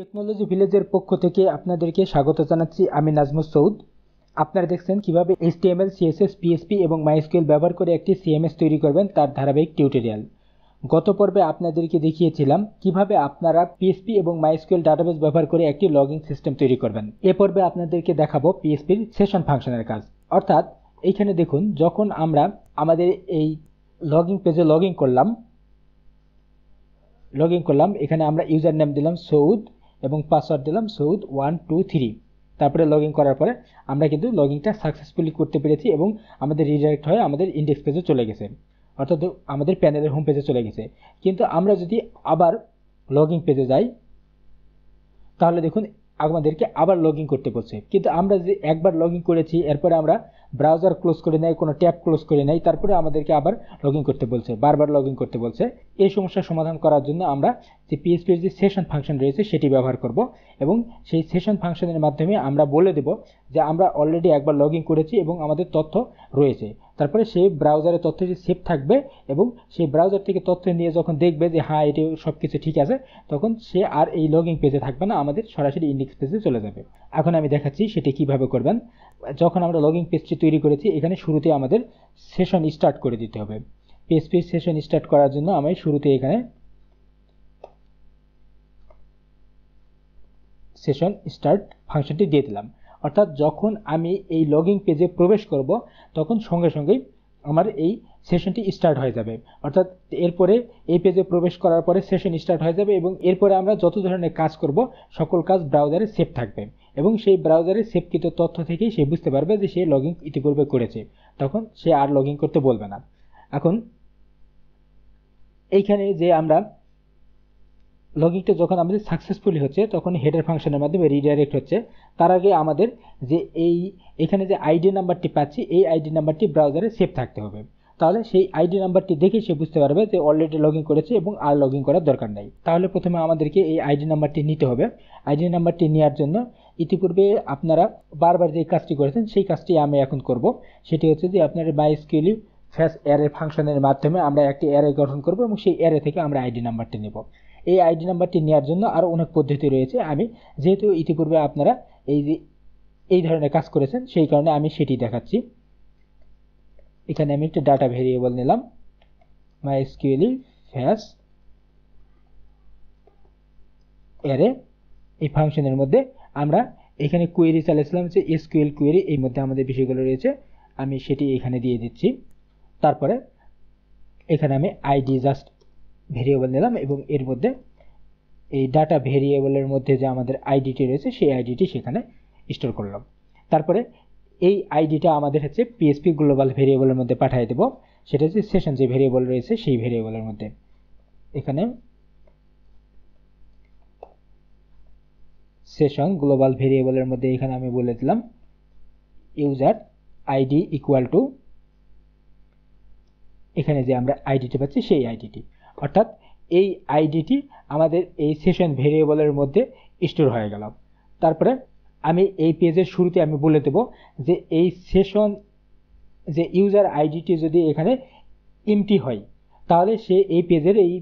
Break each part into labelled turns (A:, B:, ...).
A: Technology ভিলেজের পক্ষ থেকে আপনাদেরকে স্বাগত জানাচ্ছি। আমি নাজমুস সৌদ। আপনারা দেখছেন কীভাবে এইচটিএমএল সিএসএস পিএসপি এবং মাইস্কুয়েল ব্যবহার করে একটি সিএমএস তৈরি করবেন তার ধারাবাহিক টিউটোরিয়াল গত পর্বে আপনাদেরকে দেখিয়েছিলাম কীভাবে আপনারা পিএসপি এবং মাইস্কুয়েল ডাটাবেস ব্যবহার করে একটি লগইন সিস্টেম তৈরি করবেন। এ পর্বে আপনাদেরকে দেখাবো পিএসপির সেশন ফাংশনের কাজ। অর্থাৎ এইখানে দেখুন, যখন আমরা আমাদের এই লগইন পেজে লগ করলাম লগ করলাম, এখানে আমরা ইউজার নেম দিলাম সৌদ। এবং পাসওয়ার্ড দিলাম সৌদ ওয়ান টু থ্রি তারপরে লগ করার পরে আমরা কিন্তু লগ ইনটা সাকসেসফুলি করতে পেরেছি এবং আমাদের রিডাইরেক্ট হয়ে আমাদের ইন্ডেক্স পেজে চলে গেছে। অর্থাৎ আমাদের প্যানেলের হোম পেজে চলে গেছে। কিন্তু আমরা যদি আবার লগ পেজে যাই, তাহলে দেখুন আমাদেরকে আবার লগ করতে বলছে। কিন্তু আমরা যে একবার লগ করেছি, এরপরে আমরা ব্রাউজার ক্লোজ করে নেয় কোনো ট্যাব ক্লোজ করে নেই, তারপরে আমাদেরকে আবার লগ করতে বলছে, বারবার লগ করতে বলছে। এই সমস্যার সমাধান করার জন্য আমরা যে পিএসপির যে সেশন ফাংশন রয়েছে, সেটি ব্যবহার করব এবং সেই সেশন ফাংশনের মাধ্যমে আমরা বলে দেব যে আমরা অলরেডি একবার লগ করেছি এবং আমাদের তথ্য রয়েছে। তারপরে সেই ব্রাউজারের তথ্য সেভ থাকবে এবং সেই ব্রাউজার থেকে তথ্য নিয়ে যখন দেখবে যে হ্যাঁ এটি সব কিছু ঠিক আছে, তখন সে আর এই লগিং পেজে থাকবে না, আমাদের সরাসরি ইন্ডেক্স পেজে চলে যাবে। এখন আমি দেখাচ্ছি সেটি কীভাবে করবেন। যখন আমরা লগিং পেজটি তৈরি করেছি, এখানে শুরুতে আমাদের সেশন স্টার্ট করে দিতে হবে। পিএসপি সেশন স্টার্ট করার জন্য আমি শুরুতে এখানে সেশন স্টার্ট ফাংশনটি দিয়ে দিলাম। অর্থাৎ যখন আমি এই লগিং পেজে প্রবেশ করব, তখন সঙ্গে সঙ্গেই আমার এই সেশনটি স্টার্ট হয়ে যাবে। অর্থাৎ এরপরে এই পেজে প্রবেশ করার পরে সেশন স্টার্ট হয়ে যাবে এবং এরপরে আমরা যত ধরনের কাজ করব, সকল কাজ ব্রাউজারে সেভ থাকবে। এবং সেই ব্রাউজারে সেভকৃত তথ্য থেকেই সে বুঝতে পারবে যে সে লগ ইতিপূর্বে করেছে। তখন সে আর লগ করতে বলবে না। এখন, এইখানে যে আমরা লগিংটা যখন আমাদের সাকসেসফুলি হচ্ছে তখন হেডার ফাংশনের মাধ্যমে রিডাইরেক্ট হচ্ছে। তার আগে আমাদের যে এই, এখানে যে আইডি নাম্বারটি পাচ্ছি, এই আইডি নাম্বারটি ব্রাউজারে সেভ থাকতে হবে। তাহলে সেই আইডি নাম্বারটি দেখে সে বুঝতে পারবে যে অলরেডি লগ করেছে এবং আর লগ করার দরকার নেই। তাহলে প্রথমে আমাদেরকে এই আইডি নাম্বারটি নিতে হবে। আইডি নাম্বারটি নেওয়ার জন্য ইতিপূর্বে আপনারা বারবার যে কাজটি করেছেন, সেই কাজটি আমি এখন করব। সেটি হচ্ছে যে আপনার মাইস্কিউলি ফ্যাস অ্যারে ফাংশনের মাধ্যমে আমরা একটি অ্যারে গঠন করব এবং সেই অ্যারে থেকে আমরা আইডি নাম্বারটি নেব। এই আইডি নাম্বারটি নেওয়ার জন্য আরও অনেক পদ্ধতি রয়েছে। আমি যেহেতু ইতিপূর্বে আপনারা এই যে, এই ধরনের কাজ করেছেন, সেই কারণে আমি সেটি দেখাচ্ছি। এখানে আমি একটা ডাটা ভেরিয়েবল নিলাম। মাইস্কিউলি ফ্যাস অ্যারে এই ফাংশনের মধ্যে আমরা এখানে কোয়েরি চালিয়েছিলাম যে এসকিউএল কোয়েরি এই মধ্যে আমাদের বিষয়গুলো রয়েছে। আমি সেটি এখানে দিয়ে দিচ্ছি। তারপরে এখানে আমি আইডি জাস্ট ভেরিয়েবল নিলাম এবং এর মধ্যে এই ডাটা ভেরিয়েবলের মধ্যে যে আমাদের আইডিটি রয়েছে, সেই আইডিটি সেখানে স্টোর করলাম। তারপরে এই আইডিটা আমাদের হচ্ছে পিএসপি গ্লোবাল ভেরিয়েবলের মধ্যে পাঠিয়ে দেব। সেটা হচ্ছে সেশন যে ভেরিয়েবল রয়েছে, সেই ভেরিয়েবলের মধ্যে। এখানে সেশন গ্লোবাল ভেরিয়েবলের মধ্যে এখানে আমি বলে দিলাম ইউজার আইডি ইকুয়াল টু এখানে যে আমরা আইডিটি পাচ্ছি, সেই আইডিটি অর্থাৎ এই আইডিটি আমাদের এই সেশন ভেরিয়েবলের মধ্যে স্টোর হয়ে গেল। তারপরে আমি এই পেজের শুরুতে আমি বলে দেব যে এই সেশন যে ইউজার আইডিটি যদি এখানে ইমটি হয়, তাহলে সে এই পেজের এই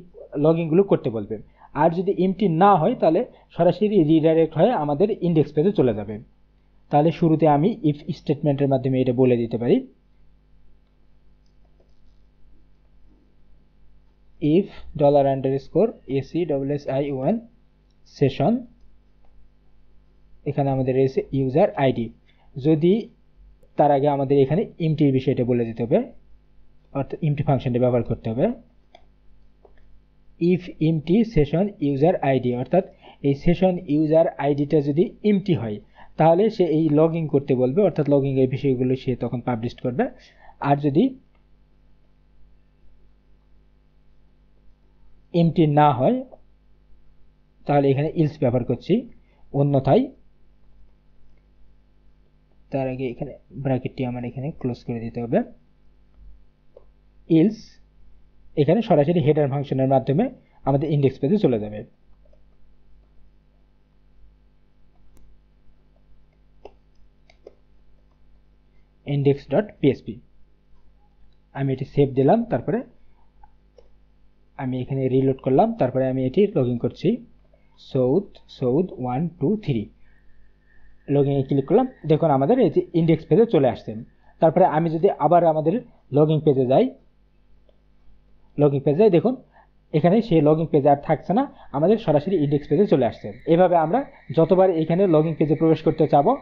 A: লগইনগুলো করতে বলবে। আর যদি ইমটি না হয়, তাহলে সরাসরি রিডাইরেক্ট হয়ে আমাদের ইন্ডেক্স পেজে চলে যাবে। তাহলে শুরুতে আমি ইফ স্টেটমেন্টের মাধ্যমে এটা বলে দিতে পারি। If dollar underscore ac double s i one session এখানে আমাদের রয়েছে ইউজার আইডি যদি তার আগে আমাদের এখানে ইমটির বিষয়টা বলে দিতে হবে, অর্থাৎ ইমটি ফাংশনটা ব্যবহার করতে হবে। If empty session user ID অর্থাৎ এই সেশন ইউজার আইডিটা যদি ইমটি হয়, তাহলে সে এই লগ করতে বলবে, অর্থাৎ লগ এর বিষয়গুলো সে তখন পাবলিশ করবে। আর যদি এমটি না হয়, তাহলে এখানে ইলস ব্যবহার করছি। অন্যথায়, তার আগে এখানে ব্র্যাকেটটি আমার এখানে ক্লোজ করে দিতে হবে। ইলস এখানে সরাসরি হেডার ফাংশনের মাধ্যমে আমাদের ইন্ডেক্স পেজে চলে যাবে। ইন্ডেক্স ডট পিএসপি আমি এটি সেভ দিলাম, তারপরে আমি এখানে রিলোড করলাম, তারপরে আমি এটি লগ করছি। Saud Saud one two three log ইনে ক্লিক করলাম। দেখুন, আমাদের এই যে ইন্ডেক্স পেজে চলে আসছেন তারপরে আমি যদি আবার আমাদের লগ পেজে যাই লগ পেজে যাই, দেখুন এখানে সেই লগইন পেজে আর থাকছে না, আমাদের সরাসরি ইন্ডেক্স পেজে চলে আসছে। এভাবে আমরা যতবার এখানে লগইন পেজে প্রবেশ করতে চাবো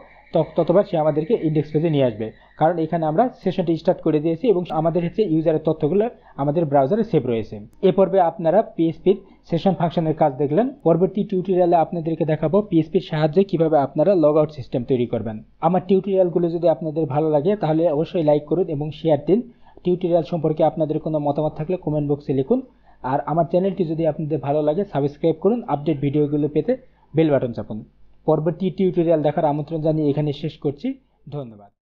A: ততবার সে আমাদেরকে ইন্ডেক্স পেজে নিয়ে আসবে। কারণ এখানে আমরা সেশনটি স্টার্ট করে দিয়েছি এবং আমাদের হচ্ছে ইউজারের তথ্যগুলো আমাদের ব্রাউজারে সেভ রয়েছে। এ পর্বে আপনারা পিএসপির সেশন ফাংশনের কাজ দেখলেন। পরবর্তী টিউটোরিয়ালে আপনাদেরকে দেখাবো পিএসপির সাহায্যে কীভাবে আপনারা লগ আউট সিস্টেম তৈরি করবেন। আমার টিউটোরিয়ালগুলো যদি আপনাদের ভালো লাগে, তাহলে অবশ্যই লাইক করুন এবং শেয়ার দিন। টিউটোরিয়াল সম্পর্কে আপনাদের কোনো মতামত থাকলে কমেন্ট বক্সে লিখুন। আর আমার চ্যানেলটি যদি আপনাদের ভালো লাগে সাবস্ক্রাইব করুন আপডেট ভিডিওগুলো পেতে বেল বাটন চাপুন। পরবর্তী টিউটোরিয়াল দেখার আমন্ত্রণ জানিয়ে এখানে শেষ করছি। ধন্যবাদ।